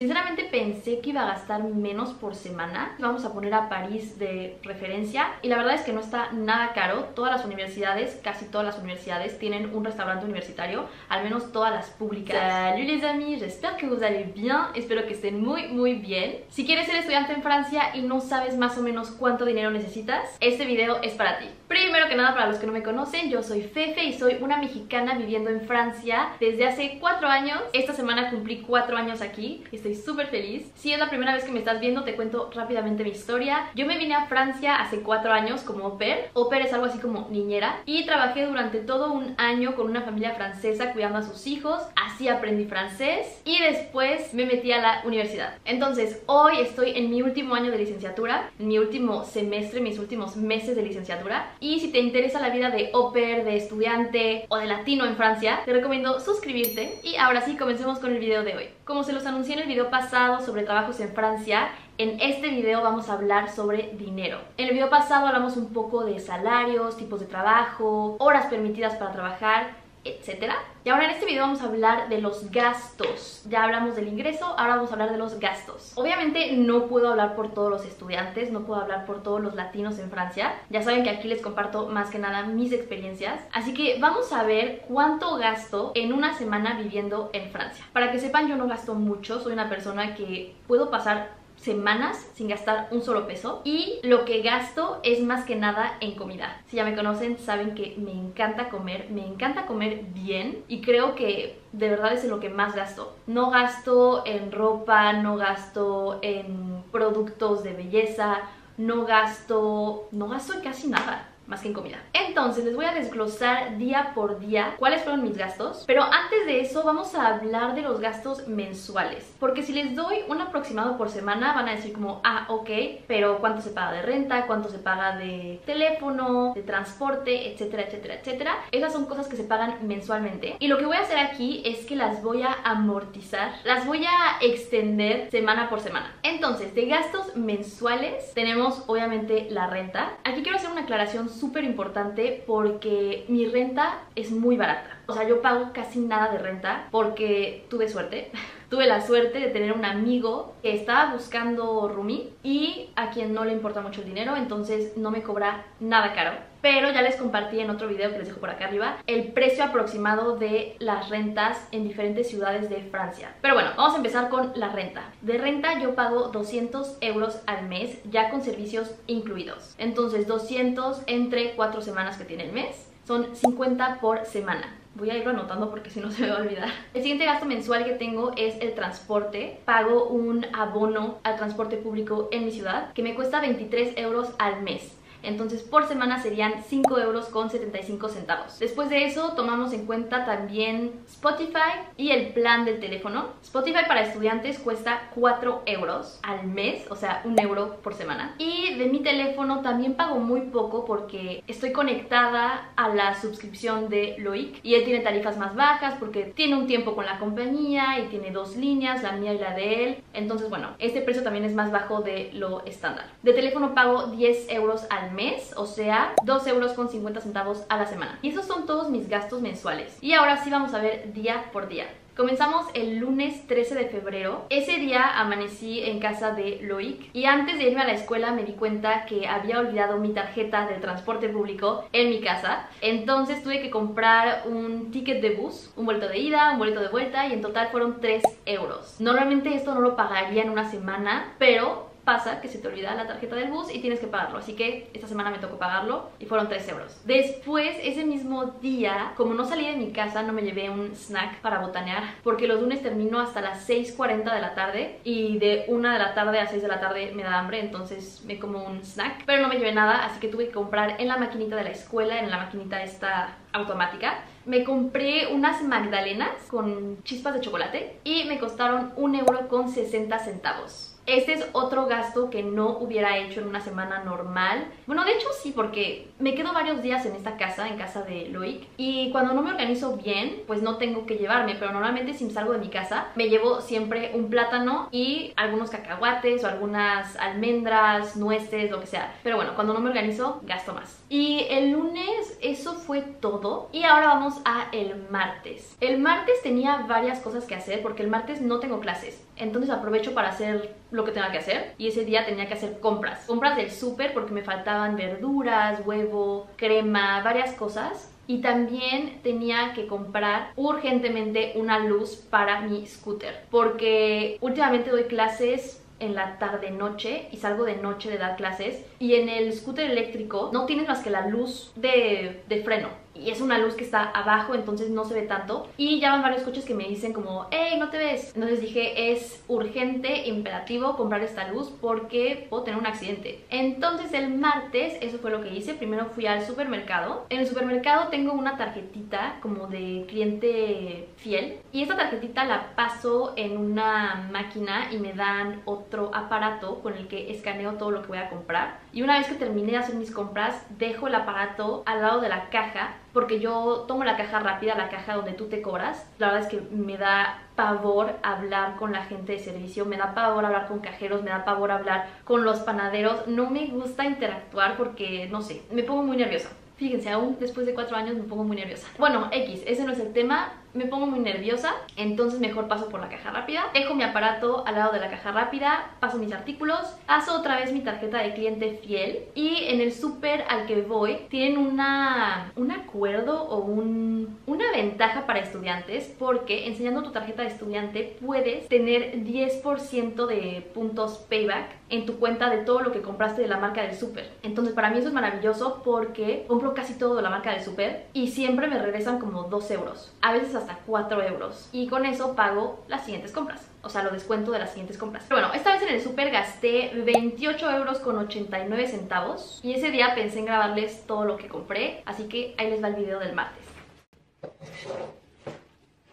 Sinceramente pensé que iba a gastar menos por semana. Vamos a poner a París de referencia y la verdad es que no está nada caro. Todas las universidades, casi todas las universidades tienen un restaurante universitario, al menos todas las públicas. Salut les amis, j'espère que vous allez bien. Espero que estén muy muy bien. Si quieres ser estudiante en Francia y no sabes más o menos cuánto dinero necesitas, este video es para ti. Primero que nada, para los que no me conocen, yo soy Fefe y soy una mexicana viviendo en Francia desde hace 4 años. Esta semana cumplí 4 años aquí. Estoy estoy súper feliz. Si es la primera vez que me estás viendo, te cuento rápidamente mi historia. Yo me vine a Francia hace cuatro años como au pair. Au pair es algo así como niñera. Y trabajé durante todo un año con una familia francesa cuidando a sus hijos. Así aprendí francés. Y después me metí a la universidad. Entonces, hoy estoy en mi último año de licenciatura. En mi último semestre, mis últimos meses de licenciatura. Y si te interesa la vida de au pair, de estudiante o de latino en Francia, te recomiendo suscribirte. Y ahora sí, comencemos con el video de hoy. Como se los anuncié en el video pasado sobre trabajos en Francia, en este video vamos a hablar sobre dinero. En el video pasado hablamos un poco de salarios, tipos de trabajo, horas permitidas para trabajar, etcétera. Y ahora en este video vamos a hablar de los gastos. Ya hablamos del ingreso, ahora vamos a hablar de los gastos. Obviamente no puedo hablar por todos los estudiantes, no puedo hablar por todos los latinos en Francia. Ya saben que aquí les comparto más que nada mis experiencias. Así que vamos a ver cuánto gasto en una semana viviendo en Francia. Para que sepan, yo no gasto mucho, soy una persona que puedo pasar semanas sin gastar un solo peso y lo que gasto es más que nada en comida. Si ya me conocen saben que me encanta comer, me encanta comer bien y creo que de verdad es en lo que más gasto. No gasto en ropa, no gasto en productos de belleza, no gasto, no gasto en casi nada más que en comida. Entonces les voy a desglosar día por día cuáles fueron mis gastos, pero antes de eso vamos a hablar de los gastos mensuales, porque si les doy un aproximado por semana van a decir como, ah, ok, pero cuánto se paga de renta, cuánto se paga de teléfono, de transporte, etcétera, etcétera, etcétera. Esas son cosas que se pagan mensualmente y lo que voy a hacer aquí es que las voy a amortizar, las voy a extender semana por semana. Entonces, de gastos mensuales tenemos obviamente la renta. Aquí quiero hacer una aclaración súper importante porque mi renta es muy barata. O sea, yo pago casi nada de renta porque tuve suerte. tuve la suerte de tener un amigo que estaba buscando roomie y a quien no le importa mucho el dinero, entonces no me cobra nada caro. Pero ya les compartí en otro video que les dejo por acá arriba el precio aproximado de las rentas en diferentes ciudades de Francia. Pero bueno, vamos a empezar con la renta. De renta yo pago 200 euros al mes ya con servicios incluidos. Entonces 200 entre 4 semanas que tiene el mes son 50 por semana. Voy a irlo anotando porque si no se me va a olvidar. El siguiente gasto mensual que tengo es el transporte. Pago un abono al transporte público en mi ciudad que me cuesta 23 euros al mes. Entonces por semana serían 5 euros con 75 centavos. Después de eso tomamos en cuenta también Spotify y el plan del teléfono. Spotify para estudiantes cuesta 4 euros al mes, o sea, un euro por semana. Y de mi teléfono también pago muy poco porque estoy conectada a la suscripción de Loic y él tiene tarifas más bajas porque tiene un tiempo con la compañía y tiene dos líneas, la mía y la de él. Entonces, bueno, este precio también es más bajo de lo estándar. De teléfono pago 10 euros al mes, o sea, 2 euros con 50 centavos a la semana. Y esos son todos mis gastos mensuales. Y ahora sí vamos a ver día por día. Comenzamos el lunes 13 de febrero. Ese día amanecí en casa de Loic y antes de irme a la escuela me di cuenta que había olvidado mi tarjeta del transporte público en mi casa. Entonces tuve que comprar un ticket de bus, un boleto de ida, un boleto de vuelta y en total fueron 3 euros. Normalmente esto no lo pagaría en una semana, pero pasa que se te olvida la tarjeta del bus y tienes que pagarlo. Así que esta semana me tocó pagarlo y fueron 3 euros. Después, ese mismo día, como no salí de mi casa, no me llevé un snack para botanear porque los lunes termino hasta las 6.40 de la tarde y de 1 de la tarde a 6 de la tarde me da hambre, entonces me como un snack. Pero no me llevé nada, así que tuve que comprar en la maquinita de la escuela, en la maquinita esta automática. Me compré unas magdalenas con chispas de chocolate y me costaron 1 euro con 60 centavos. Este es otro gasto que no hubiera hecho en una semana normal. Bueno, de hecho sí, porque me quedo varios días en esta casa, en casa de Loic, y cuando no me organizo bien, pues no tengo que llevarme, pero normalmente si salgo de mi casa, me llevo siempre un plátano y algunos cacahuates o algunas almendras, nueces, lo que sea. Pero bueno, cuando no me organizo, gasto más. Y el lunes eso fue todo. Y ahora vamos a el martes. El martes tenía varias cosas que hacer porque el martes no tengo clases. Entonces aprovecho para hacer lo que tenga que hacer y ese día tenía que hacer compras. Compras del súper porque me faltaban verduras, huevo, crema, varias cosas. Y también tenía que comprar urgentemente una luz para mi scooter porque últimamente doy clases en la tarde noche y salgo de noche de dar clases y en el scooter eléctrico no tienes más que la luz de, de freno y es una luz que está abajo, entonces no se ve tanto. Y ya van varios coches que me dicen como, hey, no te ves. Entonces dije, es urgente, imperativo comprar esta luz porque puedo tener un accidente. Entonces el martes, eso fue lo que hice. Primero fui al supermercado. En el supermercado tengo una tarjetita como de cliente fiel. Y esta tarjetita la paso en una máquina y me dan otro aparato con el que escaneo todo lo que voy a comprar. Y una vez que terminé de hacer mis compras, dejo el aparato al lado de la caja porque yo tomo la caja rápida, la caja donde tú te cobras. La verdad es que me da pavor hablar con la gente de servicio, me da pavor hablar con cajeros, me da pavor hablar con los panaderos. No me gusta interactuar porque, no sé, me pongo muy nerviosa. Fíjense, aún después de cuatro años me pongo muy nerviosa. Bueno, X, ese no es el tema me pongo muy nerviosa, entonces mejor paso por la caja rápida. Dejo mi aparato al lado de la caja rápida, paso mis artículos, paso otra vez mi tarjeta de cliente fiel y en el súper al que voy tienen una, un acuerdo o un, una ventaja para estudiantes porque enseñando tu tarjeta de estudiante puedes tener 10% de puntos payback en tu cuenta de todo lo que compraste de la marca del súper. Entonces para mí eso es maravilloso porque compro casi todo de la marca del súper y siempre me regresan como 2 euros. A veces hasta 4 euros. Y con eso pago las siguientes compras. O sea, lo descuento de las siguientes compras. Pero bueno, esta vez en el super gasté 28 euros con 89 centavos. Y ese día pensé en grabarles todo lo que compré. Así que ahí les va el video del martes.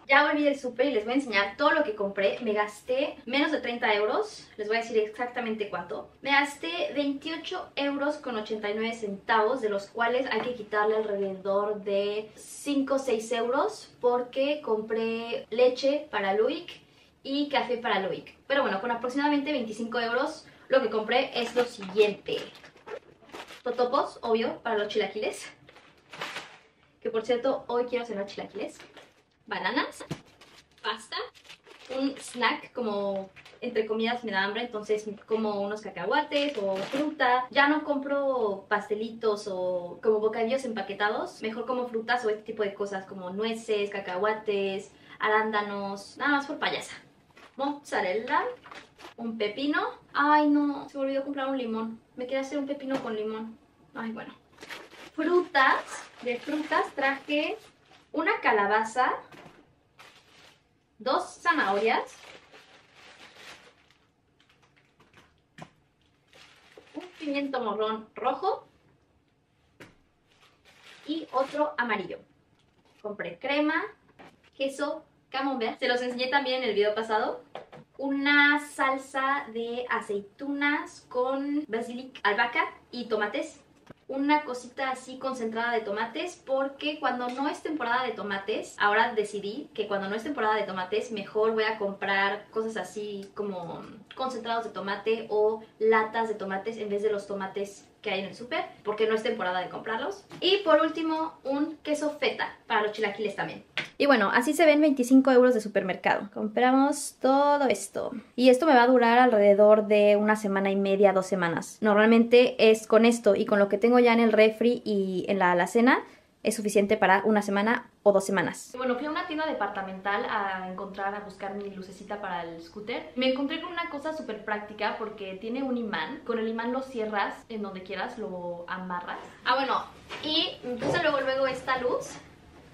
Ya volví del súper y les voy a enseñar todo lo que compré. Me gasté menos de 30 euros. Les voy a decir exactamente cuánto. Me gasté 28 euros con 89 centavos, de los cuales hay que quitarle alrededor de 5 o 6 euros porque compré leche para Luik y café para Luik. Pero bueno, con aproximadamente 25 euros lo que compré es lo siguiente. Totopos, obvio, para los chilaquiles. Que por cierto, hoy quiero cenar chilaquiles bananas, pasta, un snack como entre comidas me da hambre, entonces como unos cacahuates o fruta. Ya no compro pastelitos o como bocadillos empaquetados, mejor como frutas o este tipo de cosas como nueces, cacahuates, arándanos, nada más por payasa. Mozzarella, un pepino. Ay no, se me olvidó comprar un limón. Me quería hacer un pepino con limón. Ay bueno. Frutas, de frutas traje una calabaza, dos zanahorias, un pimiento morrón rojo y otro amarillo. Compré crema, queso, camembert, se los enseñé también en el video pasado. Una salsa de aceitunas con basilic, albahaca y tomates una cosita así concentrada de tomates porque cuando no es temporada de tomates, ahora decidí que cuando no es temporada de tomates mejor voy a comprar cosas así como concentrados de tomate o latas de tomates en vez de los tomates que hay en el súper porque no es temporada de comprarlos. Y por último, un queso feta para los chilaquiles también. Y bueno, así se ven 25 euros de supermercado. Compramos todo esto. Y esto me va a durar alrededor de una semana y media, dos semanas. Normalmente es con esto y con lo que tengo ya en el refri y en la alacena es suficiente para una semana o dos semanas. Bueno, fui a una tienda departamental a encontrar, a buscar mi lucecita para el scooter. Me encontré con una cosa súper práctica porque tiene un imán. Con el imán lo cierras en donde quieras, lo amarras. Ah, bueno, y puse luego, luego esta luz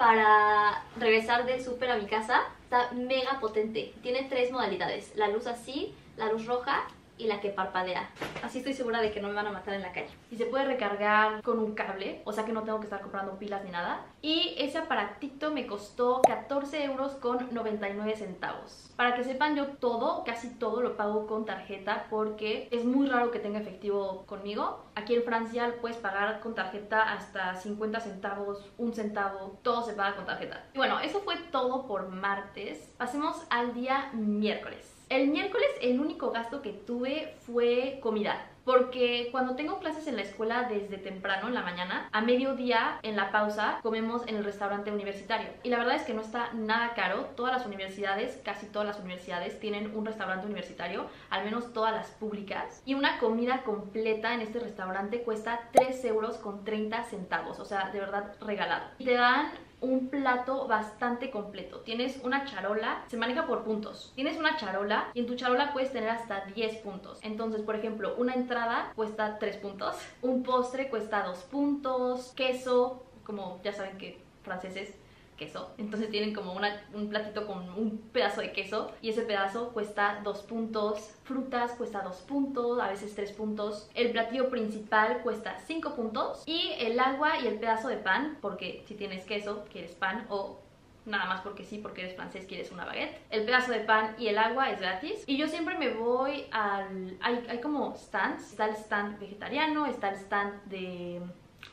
para regresar del súper a mi casa. Está mega potente. Tiene tres modalidades. La luz así, la luz roja y la que parpadea. Así estoy segura de que no me van a matar en la calle. Y se puede recargar con un cable, o sea que no tengo que estar comprando pilas ni nada. Y ese aparatito me costó 14 euros con 99 centavos. Para que sepan, yo todo, casi todo lo pago con tarjeta porque es muy raro que tenga efectivo conmigo. Aquí en Francia puedes pagar con tarjeta hasta 50 centavos, un centavo, todo se paga con tarjeta. Y bueno, eso fue todo por martes. Pasemos al día miércoles. El miércoles el único gasto que tuve fue comida. Porque cuando tengo clases en la escuela desde temprano en la mañana, a mediodía en la pausa comemos en el restaurante universitario. Y la verdad es que no está nada caro. Todas las universidades, casi todas las universidades tienen un restaurante universitario, al menos todas las públicas. Y una comida completa en este restaurante cuesta 3 euros con 30 centavos, o sea, de verdad regalado. Y te dan un plato bastante completo. Tienes una charola, se maneja por puntos. Tienes una charola y en tu charola puedes tener hasta 10 puntos. Entonces, por ejemplo, una entrada cuesta 3 puntos, un postre cuesta 2 puntos, queso, como ya saben que franceses queso. Entonces tienen como un platito con un pedazo de queso y ese pedazo cuesta dos puntos. Frutas cuesta dos puntos, a veces tres puntos. El platillo principal cuesta cinco puntos y el agua y el pedazo de pan, porque si tienes queso, quieres pan o nada más porque sí, porque eres francés, quieres una baguette. El pedazo de pan y el agua es gratis. Y yo siempre me voy al... Hay, hay como stands. Está el stand vegetariano, está el stand de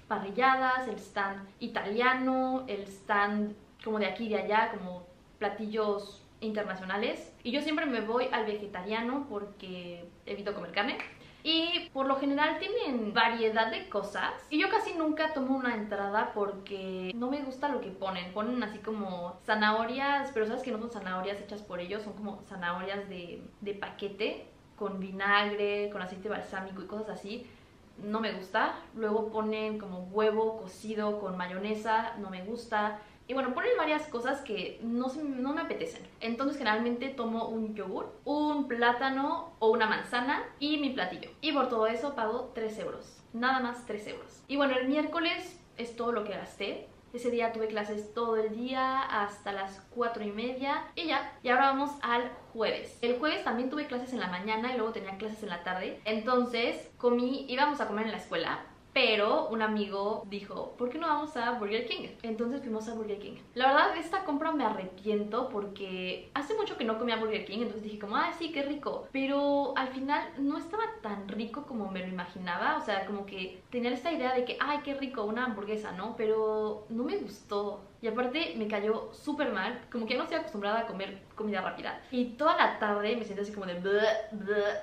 parrilladas, el stand italiano, el stand como de aquí y de allá, como platillos internacionales. Y yo siempre me voy al vegetariano porque evito comer carne. Y por lo general tienen variedad de cosas. Y yo casi nunca tomo una entrada porque no me gusta lo que ponen. Ponen así como zanahorias, pero sabes que no son zanahorias hechas por ellos, son como zanahorias de, paquete con vinagre, con aceite balsámico y cosas así no me gusta. Luego ponen como huevo cocido con mayonesa, no me gusta. Y bueno, ponen varias cosas que no, no me apetecen. Entonces generalmente tomo un yogur, un plátano o una manzana y mi platillo. Y por todo eso pago 3 euros. Nada más 3 euros. Y bueno, el miércoles es todo lo que gasté. Ese día tuve clases todo el día hasta las 4 y media y ya. Y ahora vamos al jueves. El jueves también tuve clases en la mañana y luego tenía clases en la tarde. Entonces comí, íbamos a comer en la escuela pero un amigo dijo, ¿por qué no vamos a Burger King? Entonces fuimos a Burger King. La verdad, esta compra me arrepiento porque hace mucho que no comía Burger King, entonces dije como, ah, sí, qué rico. Pero al final no estaba tan rico como me lo imaginaba, o sea, como que tenía esta idea de que, ay, qué rico, una hamburguesa, ¿no? Pero no me gustó. Y aparte me cayó súper mal, como que no estoy acostumbrada a comer comida rápida. Y toda la tarde me sentí así como de...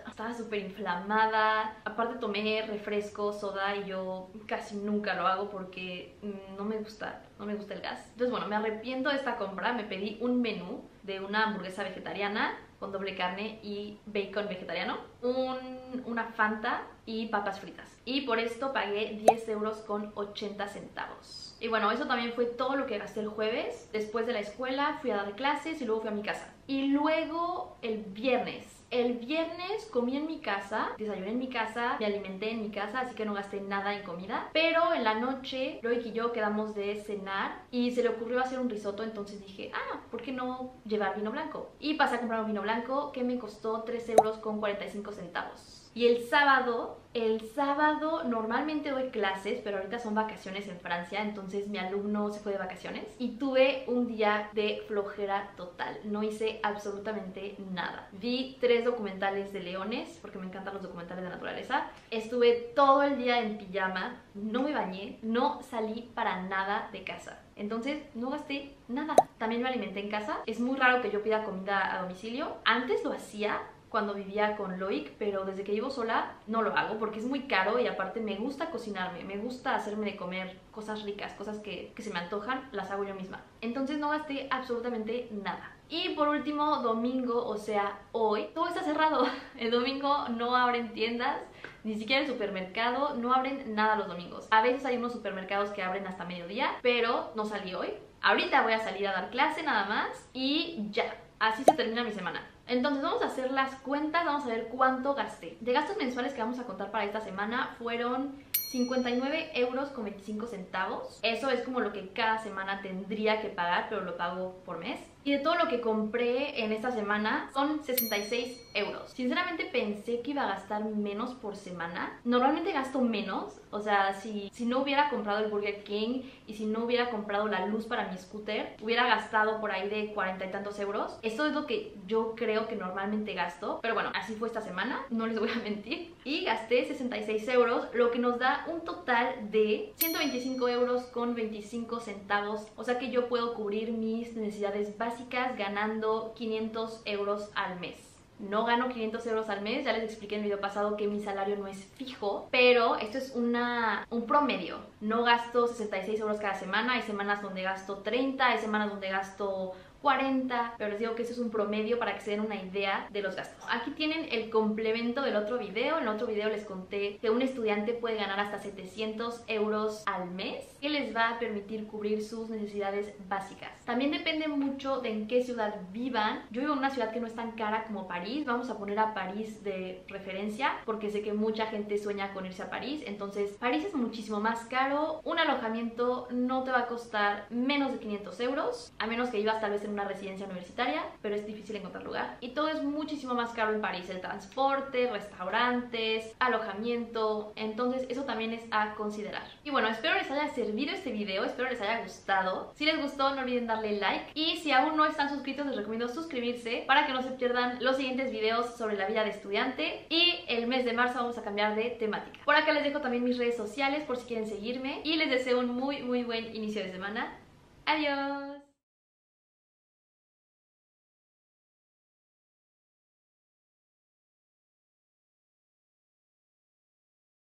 Estaba súper inflamada. Aparte tomé refresco, soda y yo casi nunca lo hago porque no me gusta, no me gusta el gas. Entonces bueno, me arrepiento de esta compra. Me pedí un menú de una hamburguesa vegetariana con doble carne y bacon vegetariano, un, una Fanta y papas fritas. Y por esto pagué 10 euros con 80 centavos. Y bueno, eso también fue todo lo que gasté el jueves. Después de la escuela fui a dar clases y luego fui a mi casa. Y luego el viernes el viernes comí en mi casa, desayuné en mi casa, me alimenté en mi casa, así que no gasté nada en comida. Pero en la noche, Loic y yo quedamos de cenar y se le ocurrió hacer un risotto, entonces dije, ah, ¿por qué no llevar vino blanco? Y pasé a comprar un vino blanco que me costó 3 euros con 45 centavos. Y el sábado, el sábado normalmente doy clases, pero ahorita son vacaciones en Francia, entonces mi alumno se fue de vacaciones y tuve un día de flojera total. No hice absolutamente nada. Vi tres documentales de leones, porque me encantan los documentales de naturaleza. Estuve todo el día en pijama, no me bañé, no salí para nada de casa. Entonces no gasté nada. También me alimenté en casa. Es muy raro que yo pida comida a domicilio. Antes lo hacía, cuando vivía con Loic, pero desde que vivo sola no lo hago porque es muy caro y aparte me gusta cocinarme, me gusta hacerme de comer cosas ricas, cosas que, que se me antojan, las hago yo misma. Entonces no gasté absolutamente nada. Y por último, domingo, o sea, hoy, todo está cerrado. El domingo no abren tiendas, ni siquiera el supermercado, no abren nada los domingos. A veces hay unos supermercados que abren hasta mediodía, pero no salí hoy. Ahorita voy a salir a dar clase nada más y ya. Así se termina mi semana. Entonces vamos a hacer las cuentas, vamos a ver cuánto gasté. De gastos mensuales que vamos a contar para esta semana fueron 59 euros con 25 centavos. Eso es como lo que cada semana tendría que pagar, pero lo pago por mes. Y de todo lo que compré en esta semana son 66 euros. Sinceramente pensé que iba a gastar menos por semana. Normalmente gasto menos. O sea, si, si no hubiera comprado el Burger King y si no hubiera comprado la luz para mi scooter, hubiera gastado por ahí de 40 y tantos euros. Esto es lo que yo creo que normalmente gasto. Pero bueno, así fue esta semana. No les voy a mentir. Y gasté 66 euros, lo que nos da un total de 125 euros con 25 centavos. O sea que yo puedo cubrir mis necesidades básicas ganando 500 euros al mes. no gano 500 euros al mes, ya les expliqué en el video pasado que mi salario no es fijo, pero esto es una, un promedio. No gasto 66 euros cada semana, hay semanas donde gasto 30, hay semanas donde gasto 40, pero les digo que eso es un promedio para que se den una idea de los gastos. Aquí tienen el complemento del otro video. En el otro video les conté que un estudiante puede ganar hasta 700 euros al mes, que les va a permitir cubrir sus necesidades básicas. También depende mucho de en qué ciudad vivan. Yo vivo en una ciudad que no es tan cara como París. Vamos a poner a París de referencia porque sé que mucha gente sueña con irse a París. Entonces, París es muchísimo más caro. Un alojamiento no te va a costar menos de 500 euros, a menos que vivas tal vez en una residencia universitaria, pero es difícil encontrar lugar. Y todo es muchísimo más caro en París, el transporte, restaurantes, alojamiento, entonces eso también es a considerar. Y bueno, espero les haya servido este video, espero les haya gustado. Si les gustó, no olviden darle like. Y si aún no están suscritos, les recomiendo suscribirse para que no se pierdan los siguientes videos sobre la vida de estudiante. Y el mes de marzo vamos a cambiar de temática. Por acá les dejo también mis redes sociales por si quieren seguirme. Y les deseo un muy, muy buen inicio de semana. Adiós.